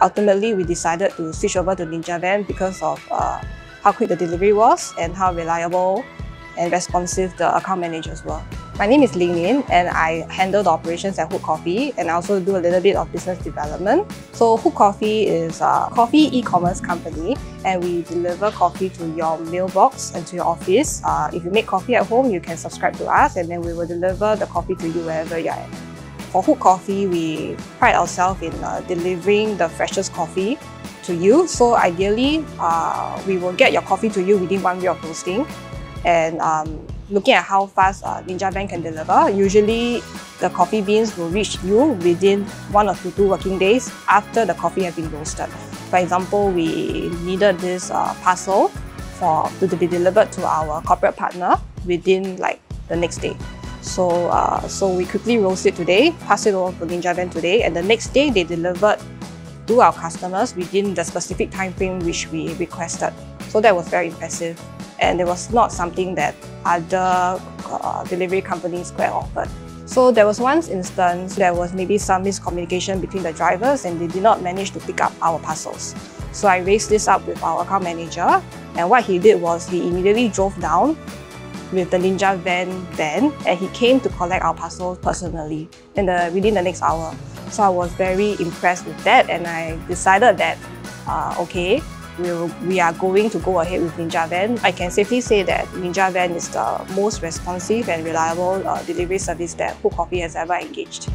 ultimately we decided to switch over to Ninja Van because of uh, how quick the delivery was and how reliable and responsive the account managers were. My name is Ling Min and I handle the operations at Hook Coffee and I also do a little bit of business development. So Hook Coffee is a coffee e-commerce company and we deliver coffee to your mailbox and to your office. Uh, if you make coffee at home, you can subscribe to us and then we will deliver the coffee to you wherever you're at. For Hook Coffee, we pride ourselves in uh, delivering the freshest coffee to you. So ideally, uh, we will get your coffee to you within one week of roasting and um, looking at how fast uh, Ninja Van can deliver, usually the coffee beans will reach you within one or two, two working days after the coffee has been roasted. For example, we needed this uh, parcel for to be delivered to our corporate partner within like the next day. So, uh, so we quickly roast it today, pass it over to Ninja Van today, and the next day they delivered to our customers within the specific time frame which we requested. So that was very impressive and it was not something that other uh, delivery companies could offered. So there was one instance there was maybe some miscommunication between the drivers and they did not manage to pick up our parcels. So I raised this up with our account manager and what he did was he immediately drove down with the Ninja van van and he came to collect our parcels personally in the, within the next hour. So I was very impressed with that and I decided that, uh, okay, we'll, we are going to go ahead with Ninja Van. I can safely say that Ninja Van is the most responsive and reliable uh, delivery service that Hook Coffee has ever engaged.